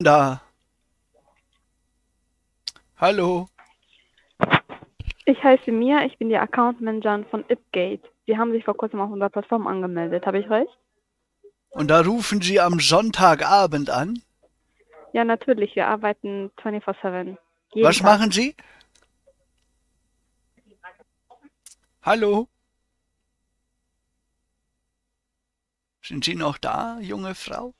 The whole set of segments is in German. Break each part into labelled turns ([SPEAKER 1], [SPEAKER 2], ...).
[SPEAKER 1] Da. Hallo.
[SPEAKER 2] Ich heiße Mia, ich bin die Account Managerin von Ipgate. Sie haben sich vor kurzem auf unserer Plattform angemeldet, habe ich recht?
[SPEAKER 1] Und da rufen Sie am Sonntagabend an?
[SPEAKER 2] Ja, natürlich, wir arbeiten 24-7. jeden
[SPEAKER 1] Was
[SPEAKER 2] Tag.
[SPEAKER 1] machen Sie? Hallo? Sind Sie noch da, junge Frau?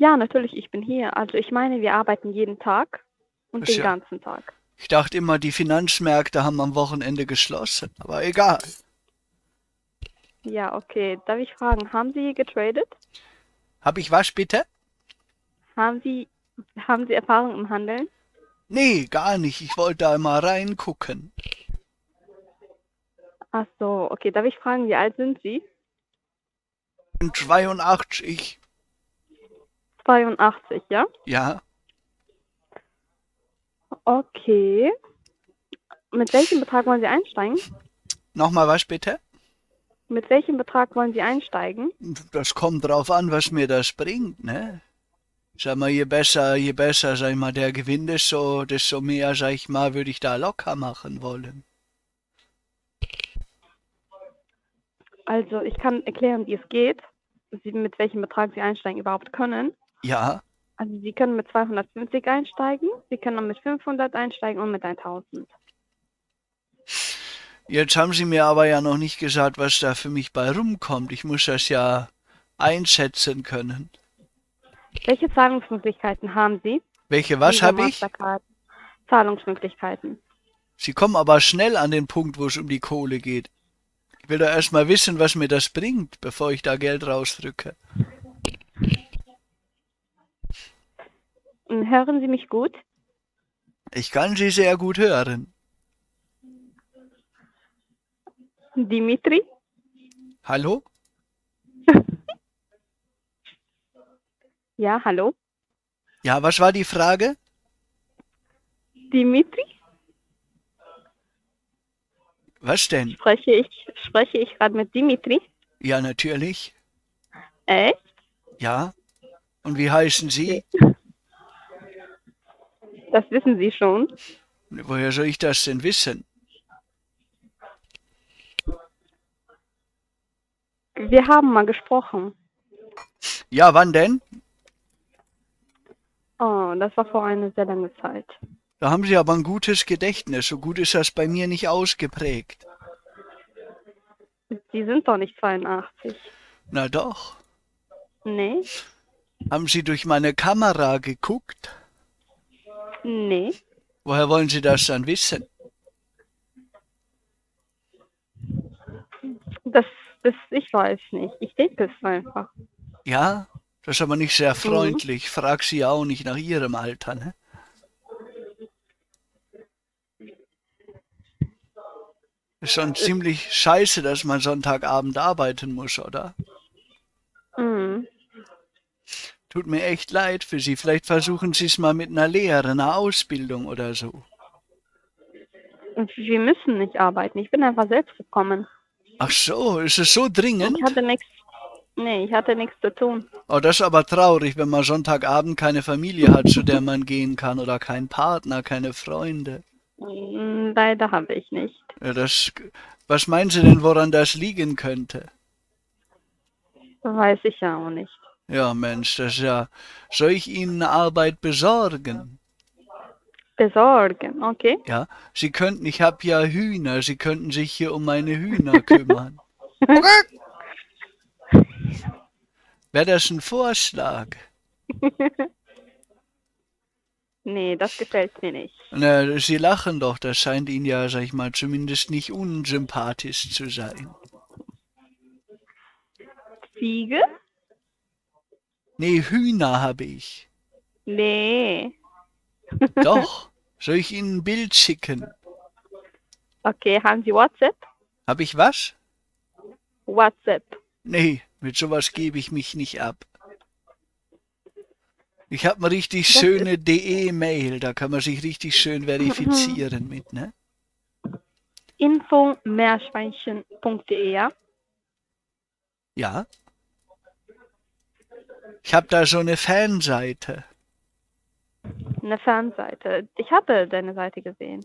[SPEAKER 2] Ja, natürlich, ich bin hier. Also ich meine, wir arbeiten jeden Tag und den
[SPEAKER 1] ja-
[SPEAKER 2] ganzen Tag.
[SPEAKER 1] Ich dachte immer, die Finanzmärkte haben am Wochenende geschlossen, aber egal.
[SPEAKER 2] Ja, okay. Darf ich fragen, haben Sie getradet?
[SPEAKER 1] Hab ich was bitte?
[SPEAKER 2] Haben Sie, haben Sie Erfahrung im Handeln?
[SPEAKER 1] Nee, gar nicht. Ich wollte da mal reingucken.
[SPEAKER 2] Ach so, okay. Darf ich fragen, wie alt sind Sie?
[SPEAKER 1] Bin 82,
[SPEAKER 2] 82, ja?
[SPEAKER 1] ja.
[SPEAKER 2] Okay. Mit welchem Betrag wollen Sie einsteigen?
[SPEAKER 1] Nochmal was bitte?
[SPEAKER 2] Mit welchem Betrag wollen Sie einsteigen?
[SPEAKER 1] Das kommt drauf an, was mir das bringt, ne? Sag mal, je besser, je besser, sag ich mal, der Gewinn ist, so, desto mehr, sag ich mal, würde ich da locker machen wollen.
[SPEAKER 2] Also ich kann erklären, wie es geht, Sie, mit welchem Betrag Sie einsteigen überhaupt können.
[SPEAKER 1] Ja,
[SPEAKER 2] Also Sie können mit 250 einsteigen, Sie können mit 500 einsteigen und mit 1000.
[SPEAKER 1] jetzt haben Sie mir aber ja noch nicht gesagt, was da für mich bei rumkommt. Ich muss das ja einschätzen können.
[SPEAKER 2] Welche Zahlungsmöglichkeiten haben Sie?
[SPEAKER 1] Welche, was habe ich?
[SPEAKER 2] Zahlungsmöglichkeiten.
[SPEAKER 1] Sie kommen aber schnell an den Punkt, wo es um die Kohle geht. Ich will doch erst mal wissen, was mir das bringt, bevor ich da Geld rausdrücke.
[SPEAKER 2] Und Hören Sie mich gut?
[SPEAKER 1] Ich kann Sie sehr gut hören.
[SPEAKER 2] Dimitri?
[SPEAKER 1] Hallo?
[SPEAKER 2] Ja, hallo?
[SPEAKER 1] Ja, was war die Frage?
[SPEAKER 2] Dimitri?
[SPEAKER 1] Was denn?
[SPEAKER 2] Spreche ich, spreche ich gerade mit Dimitri?
[SPEAKER 1] Ja, natürlich.
[SPEAKER 2] Echt?
[SPEAKER 1] Ja. Und wie heißen Sie?
[SPEAKER 2] Das wissen Sie schon.
[SPEAKER 1] Woher soll ich das denn wissen?
[SPEAKER 2] Wir haben mal gesprochen.
[SPEAKER 1] Ja, wann denn?
[SPEAKER 2] Oh, das war vor einer sehr langen Zeit.
[SPEAKER 1] Da haben Sie aber ein gutes Gedächtnis. So gut ist das bei mir nicht ausgeprägt.
[SPEAKER 2] Sie sind doch nicht 82.
[SPEAKER 1] Na doch.
[SPEAKER 2] Nee?
[SPEAKER 1] Haben Sie durch meine Kamera geguckt?
[SPEAKER 2] Nee.
[SPEAKER 1] Woher wollen Sie das dann wissen?
[SPEAKER 2] Das, das, ich weiß nicht. Ich denke es einfach.
[SPEAKER 1] Ja, das ist aber nicht sehr freundlich. Frag Sie auch nicht nach Ihrem Alter, ne? Ist schon ziemlich scheiße, dass man Sonntagabend arbeiten muss, oder?
[SPEAKER 2] Mhm.
[SPEAKER 1] Tut mir echt leid für Sie. Vielleicht versuchen Sie es mal mit einer Lehre, einer Ausbildung oder so.
[SPEAKER 2] Wir müssen nicht arbeiten. Ich bin einfach selbst gekommen.
[SPEAKER 1] Ach so, ist es so dringend?
[SPEAKER 2] Ich hatte nichts. Nee, ich hatte nichts zu tun.
[SPEAKER 1] Oh, das ist aber traurig, wenn man Sonntagabend keine Familie hat, zu der man gehen kann oder keinen Partner, keine Freunde.
[SPEAKER 2] Mm, Leider habe ich nicht.
[SPEAKER 1] Ja, das, was meinen Sie denn, woran das liegen könnte?
[SPEAKER 2] Weiß ich ja auch nicht.
[SPEAKER 1] Ja, Mensch, das ist ja. Soll ich Ihnen eine Arbeit besorgen?
[SPEAKER 2] Besorgen, okay?
[SPEAKER 1] Ja, Sie könnten, ich habe ja Hühner, Sie könnten sich hier um meine Hühner kümmern. Wäre das ein Vorschlag?
[SPEAKER 2] Nee, das gefällt mir nicht.
[SPEAKER 1] Na, Sie lachen doch, das scheint Ihnen ja, sag ich mal, zumindest nicht unsympathisch zu sein.
[SPEAKER 2] Ziege?
[SPEAKER 1] Nee, Hühner habe ich.
[SPEAKER 2] Nee.
[SPEAKER 1] Doch. Soll ich Ihnen ein Bild schicken?
[SPEAKER 2] Okay, haben Sie WhatsApp?
[SPEAKER 1] Habe ich was?
[SPEAKER 2] WhatsApp.
[SPEAKER 1] Nee, mit sowas gebe ich mich nicht ab. Ich habe eine richtig
[SPEAKER 2] Das
[SPEAKER 1] schöne DE-Mail, da kann man sich richtig schön verifizieren mit, ne?
[SPEAKER 2] Info meerschweinchen.de, ja?
[SPEAKER 1] Ja. Ich habe da so eine Fanseite.
[SPEAKER 2] eine Fanseite. Ich habe deine Seite gesehen.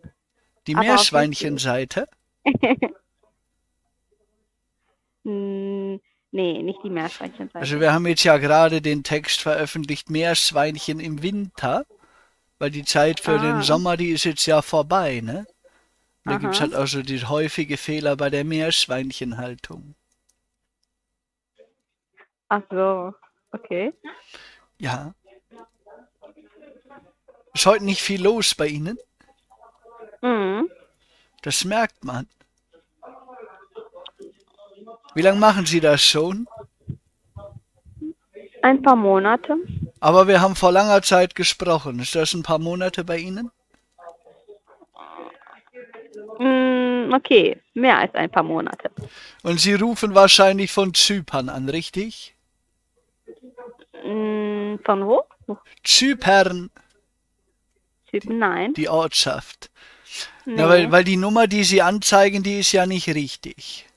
[SPEAKER 1] Die Meerschweinchenseite?
[SPEAKER 2] Hm, nee, nicht die Meerschweinchenseite.
[SPEAKER 1] Also wir haben jetzt ja gerade den Text veröffentlicht, Meerschweinchen im Winter, weil die Zeit für den
[SPEAKER 2] Ah.
[SPEAKER 1] Sommer, die ist jetzt ja vorbei, ne? Da
[SPEAKER 2] Aha.
[SPEAKER 1] gibt's halt auch so die häufige Fehler bei der Meerschweinchenhaltung.
[SPEAKER 2] Ach so, okay.
[SPEAKER 1] Ja. Ist heute nicht viel los bei Ihnen?
[SPEAKER 2] Mhm.
[SPEAKER 1] Das merkt man. Wie lange machen Sie das schon?
[SPEAKER 2] Ein paar Monate.
[SPEAKER 1] Aber wir haben vor langer Zeit gesprochen. Ist das ein paar Monate bei Ihnen?
[SPEAKER 2] Mm, okay, mehr als ein paar Monate.
[SPEAKER 1] Und Sie rufen wahrscheinlich von Zypern an, richtig?
[SPEAKER 2] Von wo?
[SPEAKER 1] Zypern,
[SPEAKER 2] Zypern? Nein.
[SPEAKER 1] die Ortschaft.
[SPEAKER 2] Nee.
[SPEAKER 1] Ja, weil, weil die Nummer, die Sie anzeigen, die ist ja nicht richtig.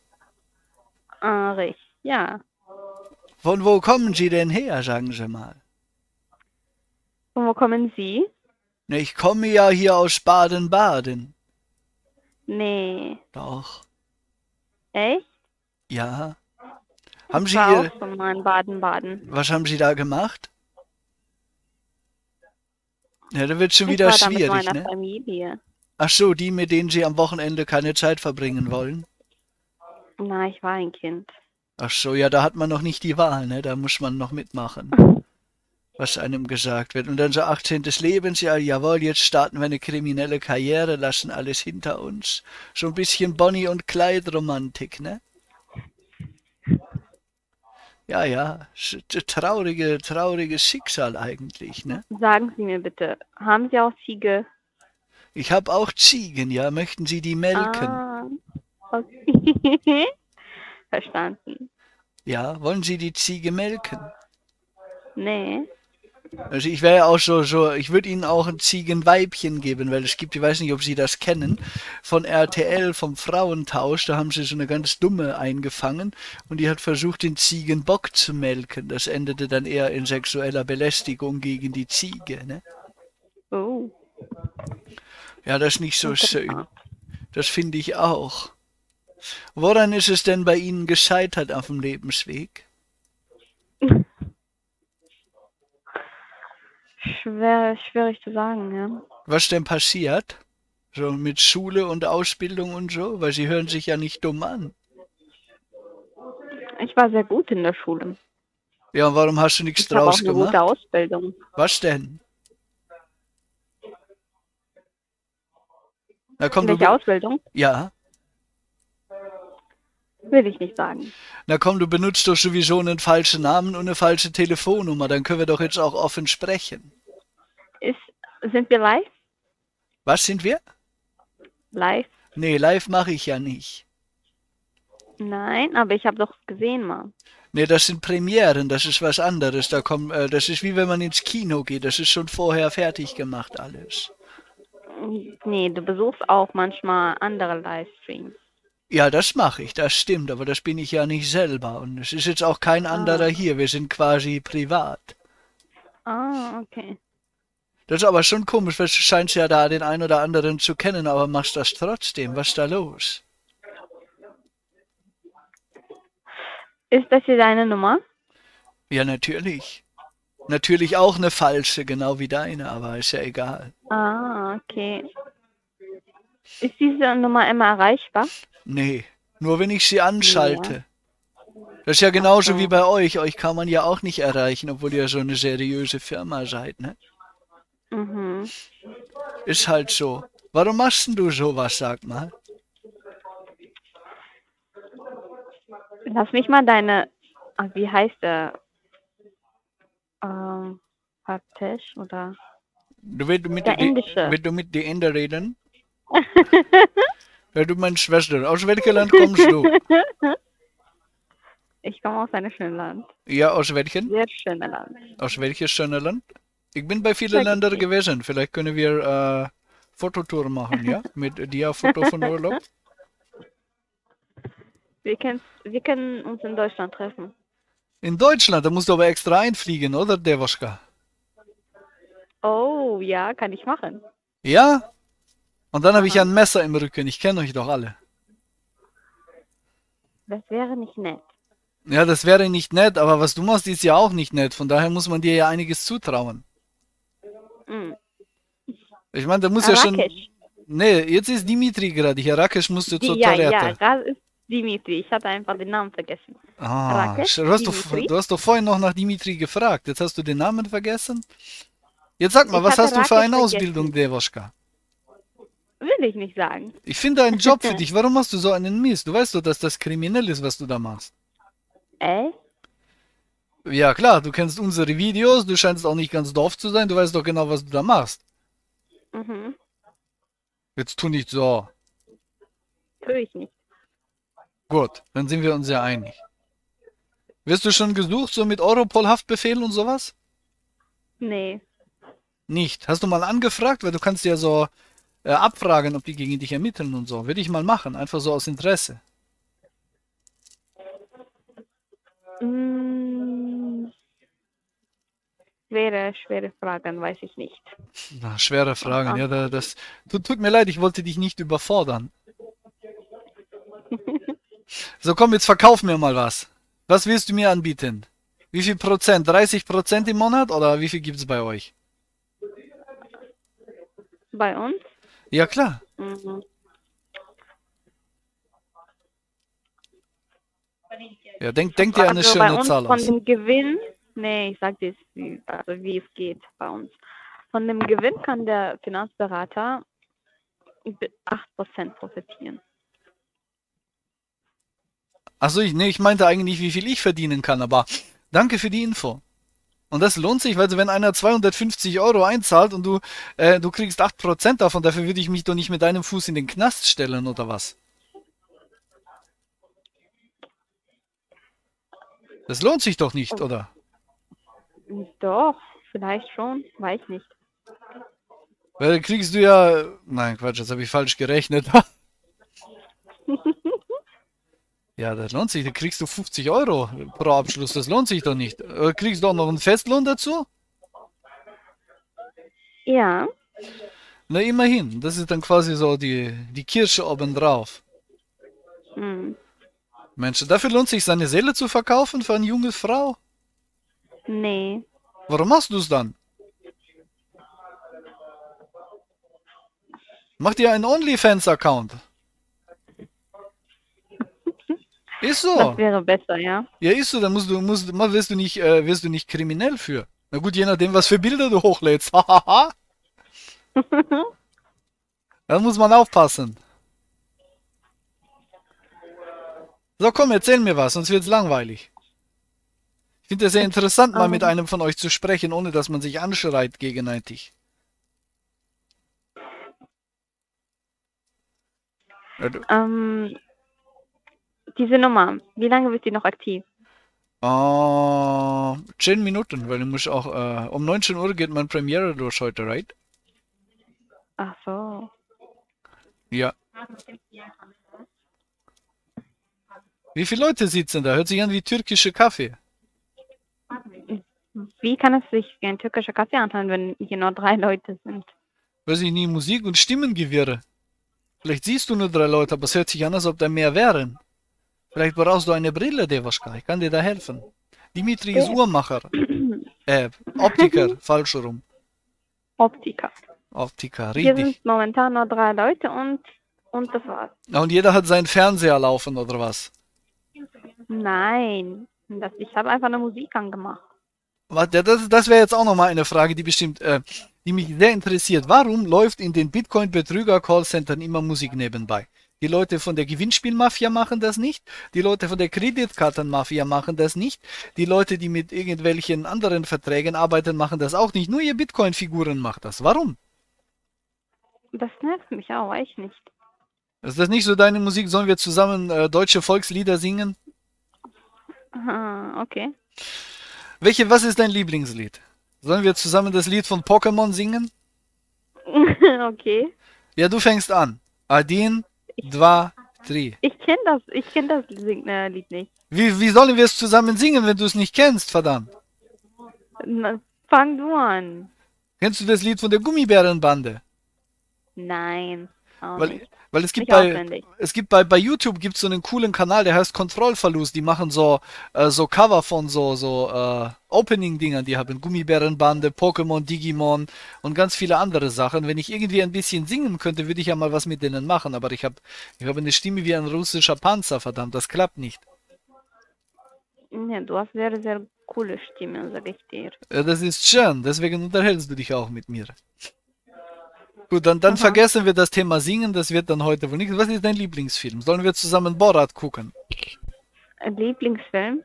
[SPEAKER 2] Ah, richtig. Ja.
[SPEAKER 1] Von wo kommen Sie denn her, sagen Sie mal?
[SPEAKER 2] Von wo kommen Sie?
[SPEAKER 1] Ich komme ja hier aus Baden-Baden.
[SPEAKER 2] Nee.
[SPEAKER 1] Doch,
[SPEAKER 2] Echt?
[SPEAKER 1] ja. Haben Sie
[SPEAKER 2] war
[SPEAKER 1] Ihr,
[SPEAKER 2] auch schon mal in Baden-Baden.
[SPEAKER 1] was haben Sie da gemacht? Ja, da wird schon
[SPEAKER 2] Ich
[SPEAKER 1] wieder
[SPEAKER 2] da mit
[SPEAKER 1] schwierig,
[SPEAKER 2] meiner
[SPEAKER 1] ne?
[SPEAKER 2] Familie.
[SPEAKER 1] Ach so, die, mit denen Sie am Wochenende keine Zeit verbringen wollen.
[SPEAKER 2] Na, ich war ein Kind.
[SPEAKER 1] Ach so, ja, da hat man noch nicht die Wahl, ne? Da muss man noch mitmachen, was einem gesagt wird. Und dann so 18. Lebensjahr, jawohl, jetzt starten wir eine kriminelle Karriere, lassen alles hinter uns. So ein bisschen Bonnie und Clyde Romantik, ne? Ja, ja, traurige, trauriges Schicksal eigentlich, ne?
[SPEAKER 2] Sagen Sie mir bitte, haben Sie auch Ziege?
[SPEAKER 1] Ich habe auch Ziegen, ja, möchten Sie die melken?
[SPEAKER 2] Ah, okay. Verstanden.
[SPEAKER 1] Ja, wollen Sie die Ziege melken?
[SPEAKER 2] Nee.
[SPEAKER 1] Also ich wäre auch so, so, ich würde Ihnen auch ein Ziegenweibchen geben, weil es gibt, ich weiß nicht, ob Sie das kennen, von RTL, vom Frauentausch, da haben sie so eine ganz dumme eingefangen und die hat versucht, den Ziegenbock zu melken. Das endete dann eher in sexueller Belästigung gegen die Ziege, ne?
[SPEAKER 2] Oh.
[SPEAKER 1] Ja, das ist nicht so schön. Das finde ich auch. Woran ist es denn bei Ihnen gescheitert auf dem Lebensweg?
[SPEAKER 2] Schwer, schwierig zu sagen, ja.
[SPEAKER 1] Was denn passiert? So mit Schule und Ausbildung und so? Weil Sie hören sich ja nicht dumm an.
[SPEAKER 2] Ich war sehr gut in der Schule.
[SPEAKER 1] Ja, und warum hast du nichts
[SPEAKER 2] Ich habe auch
[SPEAKER 1] draus
[SPEAKER 2] eine
[SPEAKER 1] gemacht?
[SPEAKER 2] gute Ausbildung.
[SPEAKER 1] Was denn? Na komm, du,
[SPEAKER 2] Welche
[SPEAKER 1] be-
[SPEAKER 2] Ausbildung?
[SPEAKER 1] ja,
[SPEAKER 2] Will ich nicht sagen.
[SPEAKER 1] na komm, du benutzt doch sowieso einen falschen Namen und eine falsche Telefonnummer. Dann können wir doch jetzt auch offen sprechen.
[SPEAKER 2] Ist, sind wir live?
[SPEAKER 1] Was sind wir?
[SPEAKER 2] Live?
[SPEAKER 1] Nee, live mache ich ja nicht.
[SPEAKER 2] Nein, aber ich habe doch gesehen mal.
[SPEAKER 1] Nee, das sind Premieren, das ist was anderes. Da kommt, äh, das ist wie wenn man ins Kino geht. Das ist schon vorher fertig gemacht alles.
[SPEAKER 2] Nee, du besuchst auch manchmal andere Livestreams.
[SPEAKER 1] Ja, das mache ich, das stimmt, aber das bin ich ja nicht selber. Und es ist jetzt auch kein anderer hier. Wir sind quasi privat.
[SPEAKER 2] Ah, okay.
[SPEAKER 1] Das ist aber schon komisch, weil du scheinst ja da den einen oder anderen zu kennen, aber machst das trotzdem. Was ist da los?
[SPEAKER 2] Ist das hier deine Nummer?
[SPEAKER 1] Ja, natürlich. Natürlich auch eine falsche, genau wie deine, aber ist ja egal.
[SPEAKER 2] Ah, okay. Ist diese Nummer immer erreichbar?
[SPEAKER 1] Nee, nur wenn ich sie anschalte. Das ist ja genauso
[SPEAKER 2] so.
[SPEAKER 1] wie bei euch. Euch kann man ja auch nicht erreichen, obwohl ihr so eine seriöse Firma seid, ne?
[SPEAKER 2] Mhm.
[SPEAKER 1] Ist halt so. Warum machst denn du sowas, sag mal?
[SPEAKER 2] Lass mich mal deine. Ah, wie heißt der? Ähm, oder?
[SPEAKER 1] Du willst mit,
[SPEAKER 2] Der
[SPEAKER 1] die,
[SPEAKER 2] Indische.
[SPEAKER 1] willst du mit die Inder reden? ja, du meinst Schwester. Aus welchem Land kommst du?
[SPEAKER 2] Ich komme aus einem schönen Land.
[SPEAKER 1] Ja, aus welchem?
[SPEAKER 2] Sehr schönes Land.
[SPEAKER 1] Aus welches schöne Land? Ich bin bei vielen Ländern
[SPEAKER 2] dir.
[SPEAKER 1] gewesen. Vielleicht können wir äh, Fototour machen, ja? Mit Dia-Foto von Urlaub.
[SPEAKER 2] Wir können, wir können uns in Deutschland treffen.
[SPEAKER 1] In Deutschland, da musst du aber extra einfliegen, oder, Devoschka?
[SPEAKER 2] Oh, ja, kann ich machen.
[SPEAKER 1] Ja? Und dann habe ich ein Messer im Rücken. Ich kenne euch doch alle.
[SPEAKER 2] Das wäre nicht nett.
[SPEAKER 1] Ja, das wäre nicht nett, aber was du machst, ist ja auch nicht nett. Von daher muss man dir ja einiges zutrauen.
[SPEAKER 2] Mm.
[SPEAKER 1] Ich meine, da muss ja schon. Nee, jetzt ist Dimitri gerade hier. Rakesh musste zur
[SPEAKER 2] ja,
[SPEAKER 1] Toilette.
[SPEAKER 2] ja, das ist Dimitri. Ich hatte einfach den Namen vergessen.
[SPEAKER 1] Ah,
[SPEAKER 2] Rakesh,
[SPEAKER 1] du hast, doch, du hast doch vorhin noch nach Dimitri gefragt. Jetzt hast du den Namen vergessen? Jetzt sag mal,
[SPEAKER 2] Ich
[SPEAKER 1] was hast du für eine
[SPEAKER 2] vergessen.
[SPEAKER 1] Ausbildung, Devoschka?
[SPEAKER 2] Will ich nicht sagen.
[SPEAKER 1] Ich finde einen Job für dich. Warum machst du so einen Mist? Du weißt doch, dass das kriminell ist, was du da machst.
[SPEAKER 2] Äh?
[SPEAKER 1] Ja, klar, du kennst unsere Videos, du scheinst auch nicht ganz doof zu sein, du weißt doch genau, was du da machst.
[SPEAKER 2] Mhm.
[SPEAKER 1] Jetzt tu nicht so.
[SPEAKER 2] Tue ich nicht.
[SPEAKER 1] Gut, dann sind wir uns ja einig. Wirst du schon gesucht, so mit Europol-Haftbefehl und sowas?
[SPEAKER 2] Nee.
[SPEAKER 1] Nicht. Hast du mal angefragt, weil du kannst ja so äh, abfragen, ob die gegen dich ermitteln und so. Würde ich mal machen, einfach so aus Interesse.
[SPEAKER 2] Mm. Schwere, schwere Fragen, weiß ich nicht.
[SPEAKER 1] Na, schwere Fragen. Ja, da, das tut, tut mir leid, ich wollte dich nicht überfordern. So, komm, jetzt verkauf mir mal was. Was willst du mir anbieten? Wie viel Prozent? 30 Prozent im Monat oder wie viel gibt's bei euch?
[SPEAKER 2] Bei uns?
[SPEAKER 1] Ja, klar.
[SPEAKER 2] Mhm.
[SPEAKER 1] Ja, denk, denk dir eine
[SPEAKER 2] also bei
[SPEAKER 1] schöne
[SPEAKER 2] uns
[SPEAKER 1] Zahl
[SPEAKER 2] von
[SPEAKER 1] aus.
[SPEAKER 2] dem Gewinn, nee, ich sag dir, wie- also wie es geht bei uns. Von dem Gewinn kann der Finanzberater bi- 8% profitieren.
[SPEAKER 1] Achso, ich, nee, ich meinte eigentlich, wie viel ich verdienen kann, aber danke für die Info. Und das lohnt sich, weil wenn einer 250 Euro einzahlt und du, äh, du kriegst 8% davon, dafür würde ich mich doch nicht mit deinem Fuß in den Knast stellen, oder was? Das lohnt sich doch nicht, oder?
[SPEAKER 2] Doch, vielleicht schon, weiß nicht.
[SPEAKER 1] Weil kriegst du ja. Nein, Quatsch, jetzt habe ich falsch gerechnet. Ja, das lohnt sich. Da kriegst du 50 Euro pro Abschluss. Das lohnt sich doch nicht. Äh, Kriegst du auch noch einen Festlohn dazu?
[SPEAKER 2] Ja,
[SPEAKER 1] Na, immerhin. Das ist dann quasi so die, die Kirsche obendrauf.
[SPEAKER 2] hm.
[SPEAKER 1] Mensch, dafür lohnt sich seine Seele zu verkaufen für eine junge Frau?
[SPEAKER 2] nee,
[SPEAKER 1] Warum machst du es dann? Mach dir einen OnlyFans-Account. Ist so.
[SPEAKER 2] das wäre besser, ja.
[SPEAKER 1] Ja, ist so, dann musst du, musst, wirst du nicht, äh, wirst du nicht kriminell für. Na gut, je nachdem, was für Bilder du hochlädst. Hahaha. da muss man aufpassen. So, komm, erzähl mir was, sonst wird's langweilig. Ich finde es sehr interessant, mal mit
[SPEAKER 2] Ähm.
[SPEAKER 1] einem von euch zu sprechen, ohne dass man sich anschreit gegenseitig. Du-
[SPEAKER 2] ähm, diese Nummer, wie lange wird die noch aktiv?
[SPEAKER 1] Äh, 10 Minuten, weil ich muss auch, äh, um 19 Uhr geht mein Premiere durch heute, right?
[SPEAKER 2] Ach so.
[SPEAKER 1] Ja. Wie viele Leute sitzen da? Hört sich an wie türkische Kaffee.
[SPEAKER 2] Wie kann es sich wie ein türkischer Kaffee anhören, wenn hier nur drei Leute sind?
[SPEAKER 1] Weiß ich nie, Musik und Stimmengewirre. Vielleicht siehst du nur drei Leute, aber es hört sich an, als ob da mehr wären. Vielleicht brauchst du eine Brille, Devoschka. Ich kann dir da helfen. Dimitri ist. Uhrmacher. Äh, Optiker, falsch rum.
[SPEAKER 2] Optiker.
[SPEAKER 1] Optiker,
[SPEAKER 2] Hier
[SPEAKER 1] richtig.
[SPEAKER 2] sind momentan nur drei Leute und, und das war's.
[SPEAKER 1] Und jeder hat seinen Fernseher laufen, oder was?
[SPEAKER 2] Nein, das, ich habe einfach eine Musik angemacht.
[SPEAKER 1] Warte, das, das wäre jetzt auch nochmal eine Frage, die bestimmt, äh, die mich sehr interessiert. Warum läuft in den Bitcoin-Betrüger-Callcentern immer Musik nebenbei? Die Leute von der Gewinnspielmafia machen das nicht. Die Leute von der Kreditkartenmafia machen das nicht. Die Leute, die mit irgendwelchen anderen Verträgen arbeiten, machen das auch nicht. Nur ihr Bitcoin-Figuren macht das. Warum?
[SPEAKER 2] Das nervt mich auch, weiß ich nicht.
[SPEAKER 1] Ist das nicht so deine Musik? Sollen wir zusammen äh, deutsche Volkslieder singen?
[SPEAKER 2] Okay.
[SPEAKER 1] Welche, was ist dein Lieblingslied? Sollen wir zusammen das Lied von Pokémon singen?
[SPEAKER 2] okay.
[SPEAKER 1] Ja, du fängst an. Adin, dva, tri.
[SPEAKER 2] Ich kenne das, ich kenne das äh, Lied nicht.
[SPEAKER 1] Wie, wie sollen wir es zusammen singen, wenn du es nicht kennst, verdammt?
[SPEAKER 2] Na, fang du an.
[SPEAKER 1] Kennst du das Lied von der Gummibärenbande?
[SPEAKER 2] Nein.
[SPEAKER 1] Weil. Weil es gibt bei,
[SPEAKER 2] auswendig.
[SPEAKER 1] es gibt bei, bei YouTube gibt's so einen coolen Kanal, der heißt Kontrollverlust. Die machen so, äh, so Cover von so, so äh, Opening-Dingern. Die haben Gummibärenbande, Pokémon, Digimon und ganz viele andere Sachen. Wenn ich irgendwie ein bisschen singen könnte, würde ich ja mal was mit denen machen. Aber ich habe ich hab eine Stimme wie ein russischer Panzer, verdammt, das klappt nicht.
[SPEAKER 2] Ja, du hast sehr, sehr coole Stimme, sag ich dir.
[SPEAKER 1] Ja, das ist schön, deswegen unterhältst du dich auch mit mir. Gut, dann, dann
[SPEAKER 2] Aha.
[SPEAKER 1] vergessen wir das Thema Singen, das wird dann heute wohl nichts. Was ist dein Lieblingsfilm? Sollen wir zusammen Borat gucken?
[SPEAKER 2] Ein Lieblingsfilm?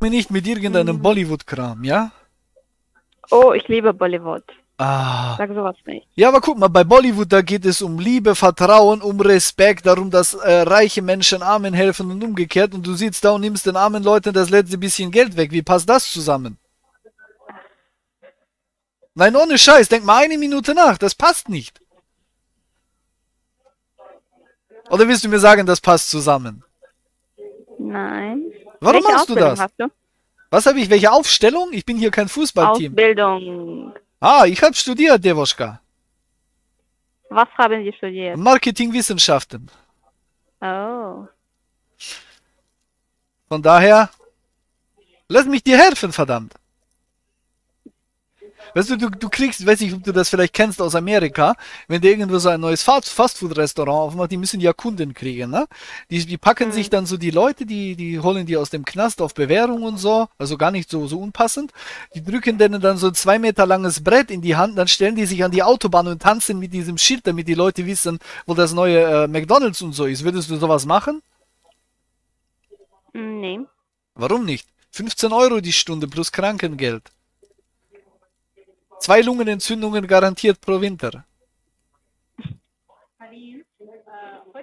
[SPEAKER 1] Mir nicht mit irgendeinem Bollywood-Kram, ja?
[SPEAKER 2] Oh, ich liebe Bollywood.
[SPEAKER 1] Ah.
[SPEAKER 2] Sag sowas nicht.
[SPEAKER 1] Ja, aber guck mal, bei Bollywood, da geht es um Liebe, Vertrauen, um Respekt, darum, dass äh, reiche Menschen Armen helfen und umgekehrt. Und du sitzt da und nimmst den armen Leuten das letzte bisschen Geld weg. Wie passt das zusammen? Nein, ohne Scheiß, denk mal eine Minute nach, das passt nicht. Oder willst du mir sagen, das passt zusammen?
[SPEAKER 2] Nein.
[SPEAKER 1] Warum
[SPEAKER 2] Welche
[SPEAKER 1] machst du
[SPEAKER 2] Ausbildung
[SPEAKER 1] das?
[SPEAKER 2] Du?
[SPEAKER 1] Was habe ich? Welche Aufstellung? Ich bin hier kein Fußballteam.
[SPEAKER 2] Ausbildung.
[SPEAKER 1] Ah, ich habe studiert, Devoschka.
[SPEAKER 2] Was haben Sie studiert?
[SPEAKER 1] Marketingwissenschaften.
[SPEAKER 2] Oh.
[SPEAKER 1] Von daher, lass mich dir helfen, verdammt. Weißt du, du, du kriegst, weiß nicht, ob du das vielleicht kennst aus Amerika, wenn der irgendwo so ein neues Fast- Fastfood-Restaurant aufmacht, die müssen ja Kunden kriegen, ne? Die, die packen
[SPEAKER 2] Mhm.
[SPEAKER 1] sich dann so die Leute, die, die holen die aus dem Knast auf Bewährung und so, also gar nicht so, so unpassend. Die drücken denen dann so ein zwei Meter langes Brett in die Hand, dann stellen die sich an die Autobahn und tanzen mit diesem Schild, damit die Leute wissen, wo das neue äh, McDonalds und so ist. Würdest du sowas machen?
[SPEAKER 2] Nee.
[SPEAKER 1] Warum nicht? 15 Euro die Stunde plus Krankengeld. Zwei Lungenentzündungen garantiert pro Winter.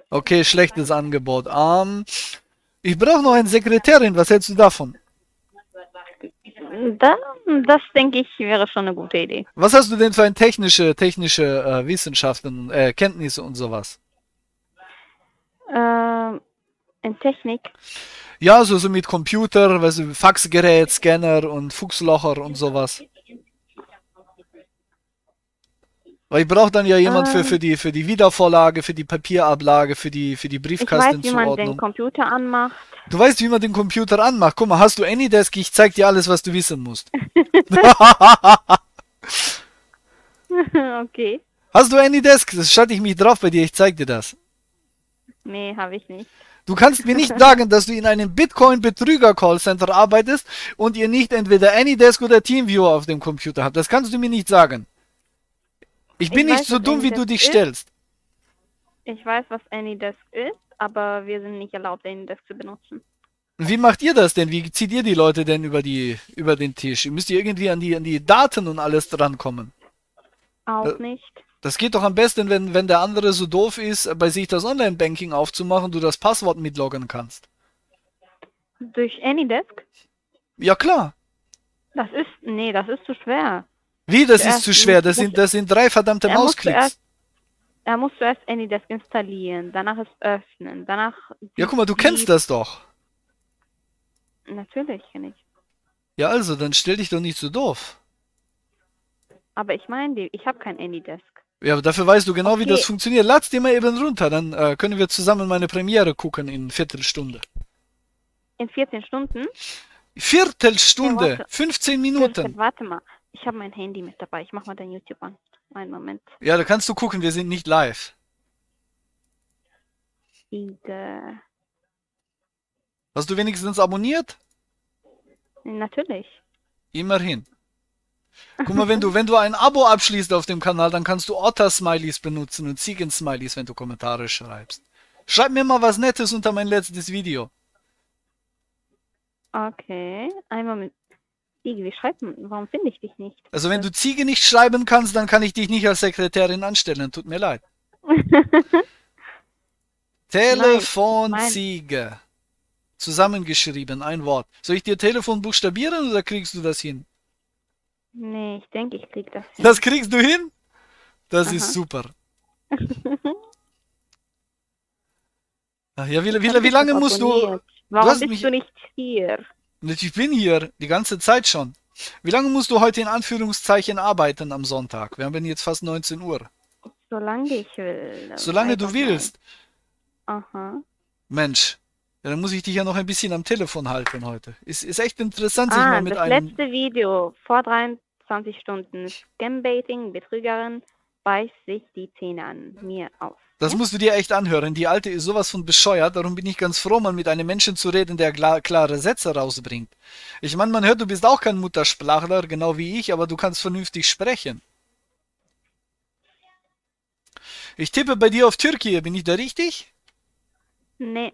[SPEAKER 1] Okay, schlechtes Angebot. Ähm, ich brauche noch eine Sekretärin. Was hältst du davon?
[SPEAKER 2] Da, das denke ich wäre schon eine gute Idee.
[SPEAKER 1] Was hast du denn für ein technische, technische äh, Wissenschaften, äh, Kenntnisse und sowas?
[SPEAKER 2] Ähm, in Technik.
[SPEAKER 1] Ja, so, so mit Computer, weißt du, Faxgerät, Scanner und Fuchslocher und sowas. Weil ich brauche dann ja jemand für,
[SPEAKER 2] Ähm.
[SPEAKER 1] für, die, für die Wiedervorlage, für die Papierablage, für die, für die
[SPEAKER 2] Ich weiß, wie man den
[SPEAKER 1] Briefkastenzuordnung.
[SPEAKER 2] Computer anmacht.
[SPEAKER 1] Du weißt, wie man den Computer anmacht. Guck mal, hast du Anydesk? Ich zeig dir alles, was du wissen musst.
[SPEAKER 2] okay.
[SPEAKER 1] hast du Anydesk? Das schalte ich mich drauf bei dir, ich zeig dir das.
[SPEAKER 2] Nee, habe ich nicht.
[SPEAKER 1] Du kannst mir nicht sagen, dass du in einem Bitcoin-Betrüger-Callcenter arbeitest und ihr nicht entweder Anydesk oder TeamViewer auf dem Computer habt. Das kannst du mir nicht sagen. Ich bin
[SPEAKER 2] Ich
[SPEAKER 1] nicht
[SPEAKER 2] weiß,
[SPEAKER 1] so dumm, wie du dich
[SPEAKER 2] ist.
[SPEAKER 1] stellst.
[SPEAKER 2] Ich weiß, was Anydesk ist, aber wir sind nicht erlaubt, Anydesk zu benutzen.
[SPEAKER 1] Wie macht ihr das denn? Wie zieht ihr die Leute denn über die über den Tisch? Ihr müsst ihr irgendwie an die an die Daten und alles drankommen.
[SPEAKER 2] Auch
[SPEAKER 1] Äh,
[SPEAKER 2] nicht.
[SPEAKER 1] Das geht doch am besten, wenn wenn der andere so doof ist, bei sich das Online-Banking aufzumachen, du das Passwort mitloggen kannst.
[SPEAKER 2] Durch Anydesk?
[SPEAKER 1] Ja klar.
[SPEAKER 2] Das ist, nee, das ist zu schwer.
[SPEAKER 1] Wie, das ist
[SPEAKER 2] Zuerst
[SPEAKER 1] zu schwer. Das sind das sind drei verdammte
[SPEAKER 2] Er
[SPEAKER 1] Mausklicks.
[SPEAKER 2] Er muss zuerst Anydesk installieren, danach es öffnen, danach...
[SPEAKER 1] Ja, guck mal, du kennst das doch.
[SPEAKER 2] Natürlich kenne ich.
[SPEAKER 1] Ja, also, dann stell dich doch nicht so doof.
[SPEAKER 2] Aber ich meine, ich habe kein Anydesk.
[SPEAKER 1] Ja, aber dafür weißt du genau, wie
[SPEAKER 2] Okay.
[SPEAKER 1] das funktioniert. Lad's dir mal eben runter, dann äh, können wir zusammen meine Premiere gucken in Viertelstunde.
[SPEAKER 2] In 14 Stunden?
[SPEAKER 1] Viertelstunde,
[SPEAKER 2] Ja, warte.
[SPEAKER 1] 15 Minuten.
[SPEAKER 2] Warte mal, ich habe mein Handy mit dabei. Ich mach mal dein YouTube an. Einen Moment.
[SPEAKER 1] Ja, da kannst du gucken, wir sind nicht live.
[SPEAKER 2] Ide.
[SPEAKER 1] Hast du wenigstens abonniert?
[SPEAKER 2] Natürlich.
[SPEAKER 1] Immerhin. Guck mal, wenn du, wenn du ein Abo abschließt auf dem Kanal, dann kannst du Otter-Smileys benutzen und Ziegen-Smileys, wenn du Kommentare schreibst. Schreib mir mal was Nettes unter mein letztes Video.
[SPEAKER 2] Okay. Einen Moment. Ige, wie schreibt man? Warum finde ich dich nicht?
[SPEAKER 1] Also wenn du Ziege nicht schreiben kannst, dann kann ich dich nicht als Sekretärin anstellen. Tut mir leid. Telefonziege. Zusammengeschrieben, ein Wort. Soll ich dir Telefon buchstabieren oder kriegst du das hin?
[SPEAKER 2] nee, ich denke, ich krieg das hin.
[SPEAKER 1] Das kriegst du hin? Das ist
[SPEAKER 2] Aha.
[SPEAKER 1] super. Ach Ja, wie, wie, wie lange musst du...
[SPEAKER 2] Warum
[SPEAKER 1] hast
[SPEAKER 2] bist
[SPEAKER 1] mich-
[SPEAKER 2] du nicht hier?
[SPEAKER 1] Ich bin hier die ganze Zeit schon. Wie lange musst du heute in Anführungszeichen arbeiten am Sonntag? Wir haben jetzt fast 19 Uhr.
[SPEAKER 2] Solange ich will.
[SPEAKER 1] Solange du willst.
[SPEAKER 2] Aha.
[SPEAKER 1] Mensch, ja, dann muss ich dich ja noch ein bisschen am Telefon halten heute. Ist, ist echt interessant, sich
[SPEAKER 2] Ah,
[SPEAKER 1] mal mit
[SPEAKER 2] das
[SPEAKER 1] einem.
[SPEAKER 2] letzte Video vor 23 Stunden. Scambaiting, Betrügerin, beißt sich die Zähne an mir aus.
[SPEAKER 1] Das musst du dir echt anhören. Die alte ist sowas von bescheuert. Darum bin ich ganz froh, mal mit einem Menschen zu reden, der klar, klare Sätze rausbringt. Ich meine, man hört, du bist auch kein Muttersprachler, genau wie ich, aber du kannst vernünftig sprechen. Ich tippe bei dir auf Türkei. Bin ich da richtig?
[SPEAKER 2] Nee,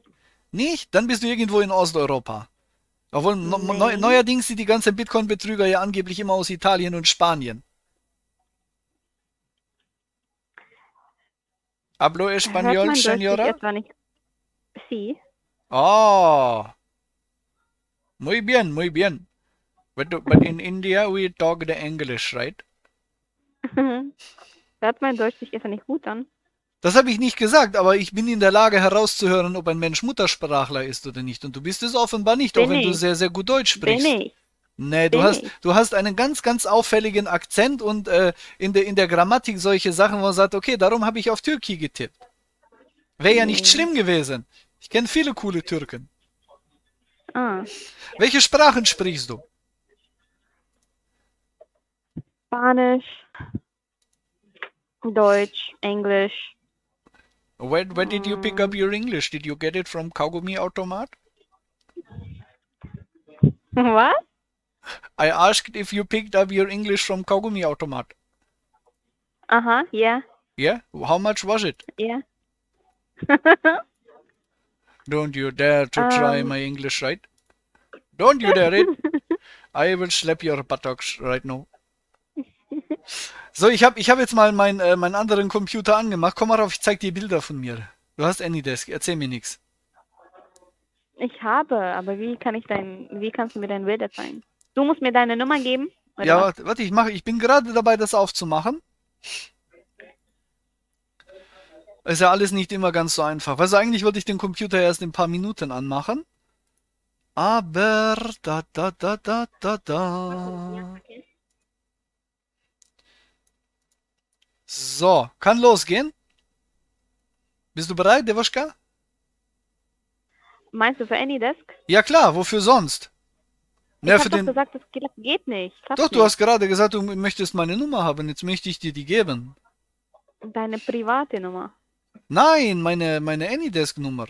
[SPEAKER 1] Nicht? Dann bist du irgendwo in Osteuropa. Obwohl
[SPEAKER 2] Nee.
[SPEAKER 1] neu, neuerdings sind die ganzen Bitcoin-Betrüger ja angeblich immer aus Italien und Spanien. Hablo español,
[SPEAKER 2] man
[SPEAKER 1] señora?
[SPEAKER 2] nicht. Sie?
[SPEAKER 1] Oh. Muy bien, muy bien. But, but in India we talk the English, right?
[SPEAKER 2] hört mein Deutsch sich etwa nicht gut an?
[SPEAKER 1] Das habe ich nicht gesagt, aber ich bin in der Lage herauszuhören, ob ein Mensch Muttersprachler ist oder nicht. Und du bist es offenbar nicht, auch
[SPEAKER 2] Bin
[SPEAKER 1] wenn du
[SPEAKER 2] ich.
[SPEAKER 1] sehr, sehr gut Deutsch
[SPEAKER 2] Bin
[SPEAKER 1] sprichst.
[SPEAKER 2] ich.
[SPEAKER 1] Nee, du hast, du hast einen ganz, ganz auffälligen Akzent und äh, in der, in der Grammatik solche Sachen, wo man sagt, okay, darum habe ich auf Türkei getippt. Wäre ja nicht schlimm gewesen. Ich kenne viele coole Türken.
[SPEAKER 2] Ah,
[SPEAKER 1] Welche Sprachen sprichst du?
[SPEAKER 2] Spanisch, Deutsch, Englisch.
[SPEAKER 1] Where, where did you pick up your English? Did you get it from Kaugummi Automat?
[SPEAKER 2] Was?
[SPEAKER 1] I asked if you picked up your English from Kaugummi Automat.
[SPEAKER 2] Aha, ja,
[SPEAKER 1] Yeah? How much was it?
[SPEAKER 2] ja.
[SPEAKER 1] Don't you dare to try
[SPEAKER 2] Um.
[SPEAKER 1] my English, right? Don't you dare it. I will slap your buttocks right now. So, ich habe ich hab jetzt mal mein, äh, meinen anderen Computer angemacht. Komm mal rauf, ich zeig dir Bilder von mir. Du hast Anydesk, erzähl mir nichts.
[SPEAKER 2] Ich habe, aber wie kann ich dein, wie kannst du mir dein Bilder zeigen? Du musst mir deine Nummer geben?
[SPEAKER 1] Ja, warte, warte, ich mache, ich bin gerade dabei, das aufzumachen. Ist ja alles nicht immer ganz so einfach. Also eigentlich wollte ich den Computer erst in ein paar Minuten anmachen. Aber da da da da da da. So, kann losgehen. Bist du bereit, Devoschka?
[SPEAKER 2] Meinst du für Anydesk?
[SPEAKER 1] Ja klar, wofür sonst?
[SPEAKER 2] Ich
[SPEAKER 1] Ja,
[SPEAKER 2] hab
[SPEAKER 1] für
[SPEAKER 2] doch
[SPEAKER 1] den.
[SPEAKER 2] gesagt, das geht, geht nicht. Klappt
[SPEAKER 1] Doch, du
[SPEAKER 2] nicht.
[SPEAKER 1] hast gerade gesagt, du möchtest meine Nummer haben. Jetzt möchte ich dir die geben.
[SPEAKER 2] Deine private Nummer.
[SPEAKER 1] Nein, meine, meine Anydesk-Nummer.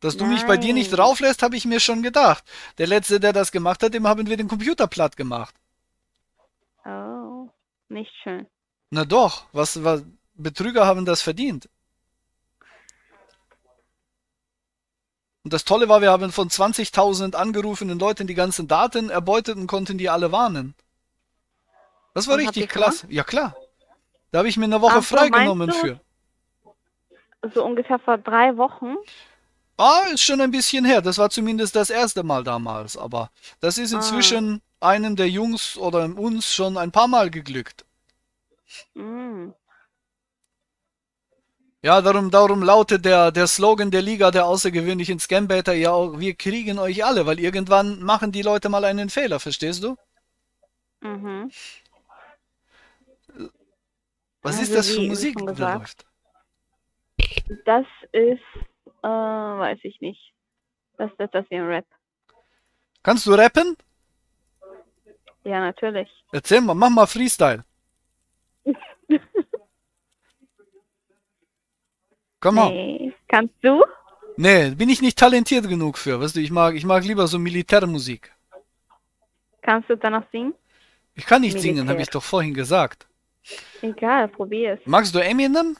[SPEAKER 1] Dass du mich bei dir nicht
[SPEAKER 2] Nein.
[SPEAKER 1] rauflässt, habe ich mir schon gedacht. Der Letzte, der das gemacht hat, dem haben wir den Computer platt gemacht.
[SPEAKER 2] Oh, nicht schön.
[SPEAKER 1] Na doch, was, was, Betrüger haben das verdient. Und das Tolle war, wir haben von 20.000 angerufenen Leuten die ganzen Daten erbeutet und konnten die alle warnen. Das war
[SPEAKER 2] Und
[SPEAKER 1] richtig klasse. Ja klar. Da habe ich mir eine Woche
[SPEAKER 2] Ach so,
[SPEAKER 1] freigenommen für.
[SPEAKER 2] So ungefähr vor drei Wochen.
[SPEAKER 1] Ah, ist schon ein bisschen her. Das war zumindest das erste Mal damals. Aber das ist
[SPEAKER 2] Ah.
[SPEAKER 1] inzwischen einem der Jungs oder uns schon ein paar Mal geglückt.
[SPEAKER 2] Mm.
[SPEAKER 1] Ja, darum, darum lautet der, der Slogan der Liga der außergewöhnlichen Scambaiter ja auch, wir kriegen euch alle, weil irgendwann machen die Leute mal einen Fehler, verstehst du?
[SPEAKER 2] Mhm.
[SPEAKER 1] Was ist
[SPEAKER 2] Also
[SPEAKER 1] das für Musik, die da läuft?
[SPEAKER 2] Das ist, äh, weiß ich nicht. Das ist etwas wie ein Rap.
[SPEAKER 1] Kannst du rappen?
[SPEAKER 2] Ja, natürlich.
[SPEAKER 1] Erzähl mal, mach mal Freestyle. Komm mal.
[SPEAKER 2] Nee. Kannst du?
[SPEAKER 1] Nee, bin ich nicht talentiert genug für. Weißt du, ich mag, ich mag lieber so Militärmusik.
[SPEAKER 2] Kannst du danach singen?
[SPEAKER 1] Ich kann nicht singen,
[SPEAKER 2] Militär.
[SPEAKER 1] habe ich doch vorhin gesagt.
[SPEAKER 2] Egal, probier es.
[SPEAKER 1] Magst du Eminem?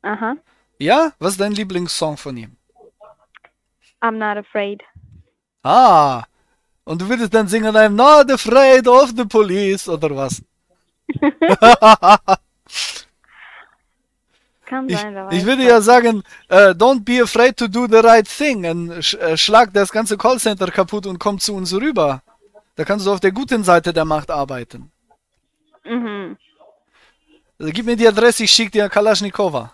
[SPEAKER 2] Aha.
[SPEAKER 1] Ja? Was ist dein Lieblingssong von ihm?
[SPEAKER 2] I'm not afraid.
[SPEAKER 1] Ah, und du würdest dann singen, I'm not afraid of the police, oder was?
[SPEAKER 2] Kann
[SPEAKER 1] Ich,
[SPEAKER 2] sein, wer
[SPEAKER 1] ich würde ja sagen, äh, don't be afraid to do the right thing und sch äh, schlag das ganze Callcenter kaputt und komm zu uns rüber. Da kannst du auf der guten Seite der Macht arbeiten.
[SPEAKER 2] Mhm.
[SPEAKER 1] Also, gib mir die Adresse, ich schick dir Kalaschnikowa.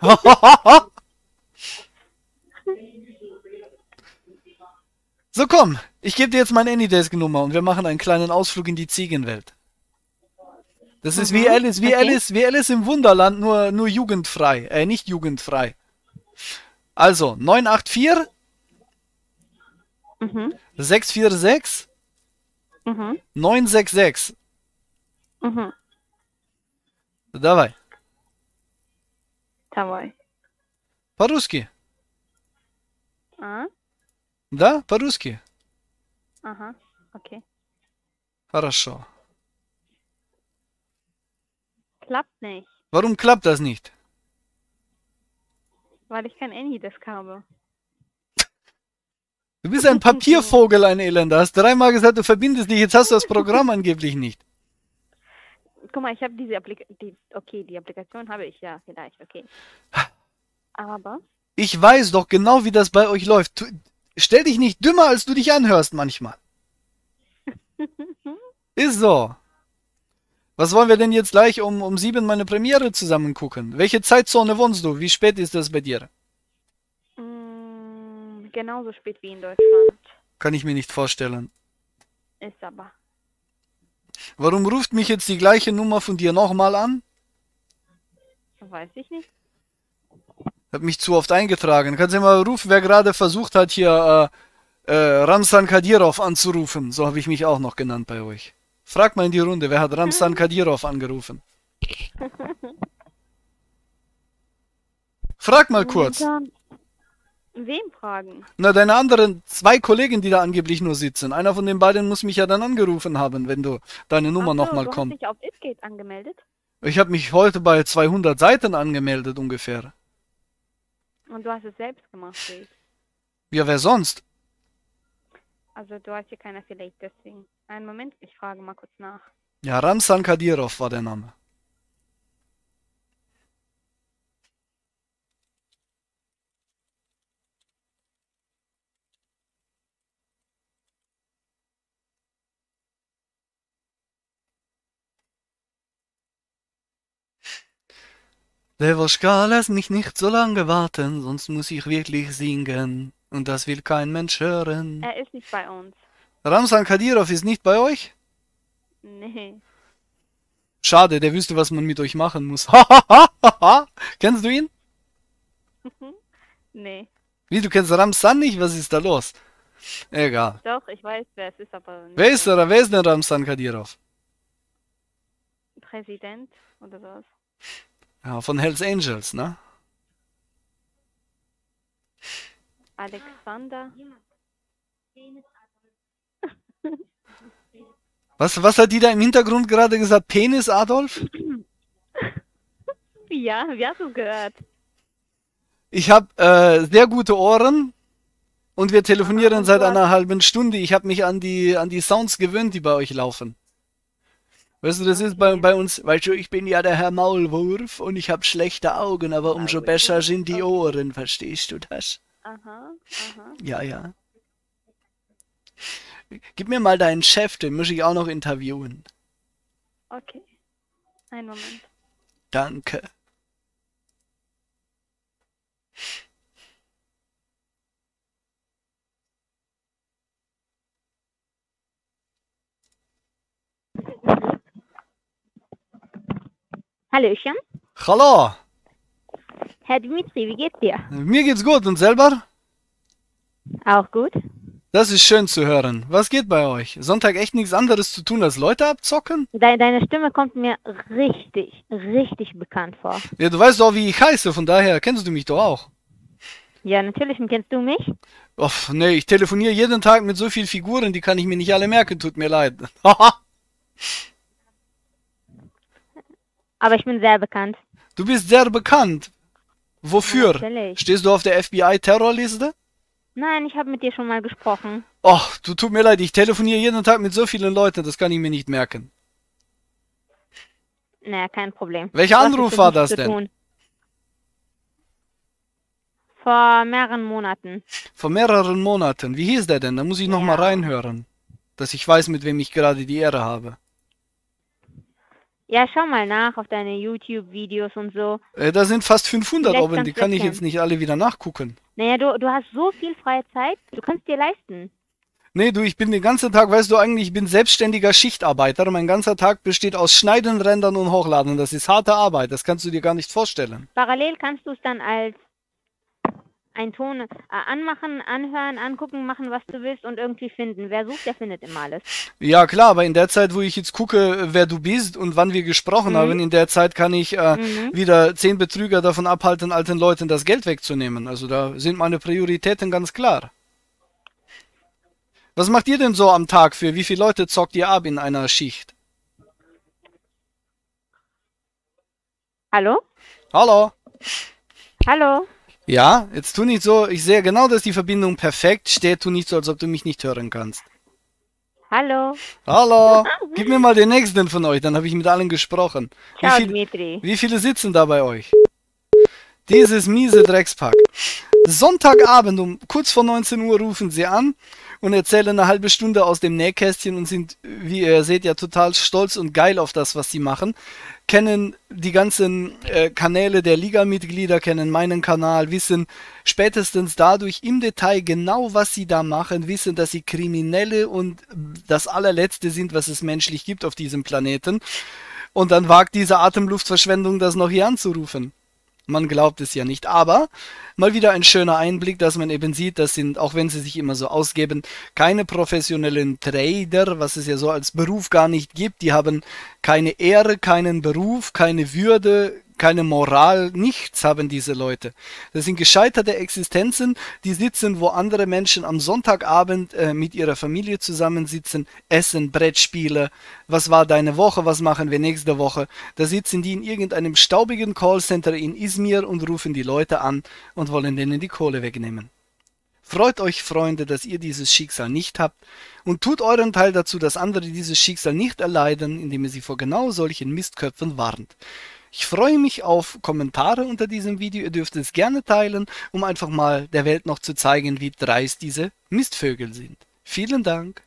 [SPEAKER 1] So komm, ich gebe dir jetzt meine Anydesk-Nummer und wir machen einen kleinen Ausflug in die Ziegenwelt. Das ist wie
[SPEAKER 2] Mhm,
[SPEAKER 1] Alice, wie
[SPEAKER 2] okay.
[SPEAKER 1] Alice, wie Alice im Wunderland, nur, nur jugendfrei. Äh, nicht jugendfrei. Also, 984
[SPEAKER 2] Mhm.
[SPEAKER 1] 646
[SPEAKER 2] Mhm.
[SPEAKER 1] 966.
[SPEAKER 2] Mhm.
[SPEAKER 1] Давай.
[SPEAKER 2] Давай.
[SPEAKER 1] По-русски.
[SPEAKER 2] А?
[SPEAKER 1] Да? По-русски.
[SPEAKER 2] Ага. Окей.
[SPEAKER 1] Хорошо.
[SPEAKER 2] Klappt nicht,
[SPEAKER 1] Warum klappt das nicht?
[SPEAKER 2] weil ich kein Anydesk habe.
[SPEAKER 1] Du bist ein Papiervogel, ein Elender. Hast dreimal gesagt, du verbindest dich. Jetzt hast du das Programm angeblich nicht.
[SPEAKER 2] Guck mal, ich habe diese Applikation. Die, okay, die Applikation habe ich ja vielleicht. Okay. Aber
[SPEAKER 1] Ich weiß doch genau, wie das bei euch läuft. Tu, stell dich nicht dümmer, als du dich anhörst manchmal. Ist so. Was wollen wir denn jetzt gleich um, um sieben meine Premiere zusammen gucken? Welche Zeitzone wohnst du? Wie spät ist das bei dir?
[SPEAKER 2] mh, genauso spät wie in Deutschland
[SPEAKER 1] Kann ich mir nicht vorstellen.
[SPEAKER 2] ist aber.
[SPEAKER 1] Warum ruft mich jetzt die gleiche Nummer von dir nochmal an?
[SPEAKER 2] Weiß ich nicht.
[SPEAKER 1] Hab mich zu oft eingetragen. Kannst du mal rufen, wer gerade versucht hat, hier äh, äh, Ramsan Kadirov anzurufen? So habe ich mich auch noch genannt bei euch. Frag mal in die Runde, wer hat Ramsan Kadirov angerufen? Frag mal kurz.
[SPEAKER 2] Wem fragen?
[SPEAKER 1] Na, deine anderen zwei Kollegen, die da angeblich nur sitzen. Einer von den beiden muss mich ja dann angerufen haben, wenn du deine Nummer
[SPEAKER 2] so,
[SPEAKER 1] nochmal
[SPEAKER 2] du
[SPEAKER 1] kommt.
[SPEAKER 2] hast dich auf Itgate angemeldet
[SPEAKER 1] Ich habe mich heute bei 200 Seiten angemeldet ungefähr.
[SPEAKER 2] und du hast es selbst gemacht, ich.
[SPEAKER 1] Ja, wer sonst?
[SPEAKER 2] Also du hast hier kein Affiliate, deswegen. Einen Moment, ich frage mal kurz nach.
[SPEAKER 1] Ja, Ramsan Kadirov war der Name. Devoschka, lass mich nicht so lange warten, sonst muss ich wirklich singen. Und das will kein Mensch hören.
[SPEAKER 2] Er ist nicht bei uns.
[SPEAKER 1] Ramsan Kadirov ist nicht bei euch?
[SPEAKER 2] Nee.
[SPEAKER 1] Schade, der wüsste, was man mit euch machen muss. Kennst du ihn?
[SPEAKER 2] Nee.
[SPEAKER 1] Wie, du kennst Ramsan nicht? Was ist da los? Egal.
[SPEAKER 2] Doch, ich weiß, wer es ist, aber nicht
[SPEAKER 1] Wer ist wer ist denn Ramsan Kadirov?
[SPEAKER 2] Präsident oder sowas.
[SPEAKER 1] Ja, von Hells Angels, ne?
[SPEAKER 2] Alexander.
[SPEAKER 1] Was, was hat die da im Hintergrund gerade gesagt? Penis Adolf?
[SPEAKER 2] Ja, wie hast du gehört?
[SPEAKER 1] Ich habe äh, sehr gute Ohren und wir telefonieren
[SPEAKER 2] und
[SPEAKER 1] seit
[SPEAKER 2] hast-
[SPEAKER 1] einer halben Stunde. Ich habe mich an die, an die Sounds gewöhnt, die bei euch laufen. Weißt du, das ist bei,
[SPEAKER 2] Okay.
[SPEAKER 1] bei uns, weißt du, ich bin ja der Herr Maulwurf und ich habe schlechte Augen, aber umso
[SPEAKER 2] Maulwurf,
[SPEAKER 1] besser sind die
[SPEAKER 2] okay.
[SPEAKER 1] Ohren, verstehst du das?
[SPEAKER 2] Aha, aha.
[SPEAKER 1] Ja, ja. Gib mir mal deinen Chef, den muss ich auch noch interviewen.
[SPEAKER 2] Okay. Einen Moment.
[SPEAKER 1] Danke.
[SPEAKER 2] Hallöchen.
[SPEAKER 1] Hallo,
[SPEAKER 2] Herr Dimitri, wie geht's dir?
[SPEAKER 1] mir geht's gut und selber?
[SPEAKER 2] Auch gut.
[SPEAKER 1] Das ist schön zu hören. Was geht bei euch? Sonntag echt nichts anderes zu tun als Leute abzocken?
[SPEAKER 2] Deine, deine Stimme kommt mir richtig, richtig bekannt vor.
[SPEAKER 1] Ja, du weißt doch, wie ich heiße, von daher kennst du mich doch auch.
[SPEAKER 2] Ja, natürlich, und kennst du mich?
[SPEAKER 1] Och, nee, ich telefoniere jeden Tag mit so vielen Figuren, die kann ich mir nicht alle merken, tut mir leid.
[SPEAKER 2] Aber ich bin sehr bekannt.
[SPEAKER 1] du bist sehr bekannt. Wofür?
[SPEAKER 2] Natürlich.
[SPEAKER 1] Stehst du auf der FBI-Terrorliste?
[SPEAKER 2] Nein, ich habe mit dir schon mal gesprochen.
[SPEAKER 1] Och, du tut mir leid, ich telefoniere jeden Tag mit so vielen Leuten, das kann ich mir nicht merken.
[SPEAKER 2] Naja, kein Problem.
[SPEAKER 1] Welcher
[SPEAKER 2] hast
[SPEAKER 1] Anruf war das denn?
[SPEAKER 2] tun. Vor mehreren Monaten.
[SPEAKER 1] Vor mehreren Monaten. Wie hieß der denn? Da muss ich noch mal
[SPEAKER 2] Ja.
[SPEAKER 1] reinhören. Dass ich weiß, mit wem ich gerade die Ehre habe.
[SPEAKER 2] Ja, schau mal nach auf deine YouTube-Videos und so.
[SPEAKER 1] Äh, da sind fast 500
[SPEAKER 2] Vielleicht
[SPEAKER 1] oben, die kann ich jetzt nicht alle wieder nachgucken.
[SPEAKER 2] Naja, du, du hast so viel freie Zeit, du kannst dir leisten.
[SPEAKER 1] Nee, du, ich bin den ganzen Tag, weißt du eigentlich, ich bin selbstständiger Schichtarbeiter. Mein ganzer Tag besteht aus Schneiden, Rendern und Hochladen. Das ist harte Arbeit, das kannst du dir gar nicht vorstellen.
[SPEAKER 3] Parallel kannst du es dann als ein Ton äh, anmachen, anhören, angucken, machen, was du willst und irgendwie finden. Wer sucht, der findet immer alles.
[SPEAKER 1] Ja, klar, aber in der Zeit, wo ich jetzt gucke, wer du bist und wann wir gesprochen
[SPEAKER 3] Mhm.
[SPEAKER 1] haben, in der Zeit kann ich äh,
[SPEAKER 3] Mhm.
[SPEAKER 1] wieder zehn Betrüger davon abhalten, alten Leuten das Geld wegzunehmen. Also da sind meine Prioritäten ganz klar. Was macht ihr denn so am Tag für? Wie viele Leute zockt ihr ab in einer Schicht?
[SPEAKER 3] Hallo?
[SPEAKER 1] Hallo?
[SPEAKER 3] Hallo?
[SPEAKER 1] Ja, jetzt tu nicht so, ich sehe genau, dass die Verbindung perfekt steht, tu nicht so, als ob du mich nicht hören kannst.
[SPEAKER 3] Hallo?
[SPEAKER 1] Hallo, gib mir mal den nächsten von euch, dann habe ich mit allen gesprochen. Wie,
[SPEAKER 3] Ciao,
[SPEAKER 1] viel,
[SPEAKER 3] Dmitri.
[SPEAKER 1] wie viele sitzen da bei euch? Dieses miese Dreckspack. Sonntagabend um kurz vor 19 Uhr rufen sie an und erzählen eine halbe Stunde aus dem Nähkästchen und sind, wie ihr seht, ja total stolz und geil auf das, was sie machen. Kennen die ganzen äh, Kanäle der Liga-Mitglieder, kennen meinen Kanal, wissen spätestens dadurch im Detail genau, was sie da machen, wissen, dass sie Kriminelle und das allerletzte sind, was es menschlich gibt auf diesem Planeten. Und dann wagt diese Atemluftverschwendung, das noch hier anzurufen. Man glaubt es ja nicht. Aber mal wieder ein schöner Einblick, dass man eben sieht, das sind, auch wenn sie sich immer so ausgeben, keine professionellen Trader, was es ja so als Beruf gar nicht gibt. Die haben keine Ehre, keinen Beruf, keine Würde, keine Moral, nichts haben diese Leute. Das sind gescheiterte Existenzen, die sitzen, wo andere Menschen am Sonntagabend äh, mit ihrer Familie zusammensitzen, essen, Brettspiele, was war deine Woche, was machen wir nächste Woche. Da sitzen die in irgendeinem staubigen Callcenter in Izmir und rufen die Leute an und wollen denen die Kohle wegnehmen. Freut euch, Freunde, dass ihr dieses Schicksal nicht habt und tut euren Teil dazu, dass andere dieses Schicksal nicht erleiden, indem ihr sie vor genau solchen Mistköpfen warnt. Ich freue mich auf Kommentare unter diesem Video. Ihr dürft es gerne teilen, um einfach mal der Welt noch zu zeigen, wie dreist diese Mistvögel sind. Vielen Dank.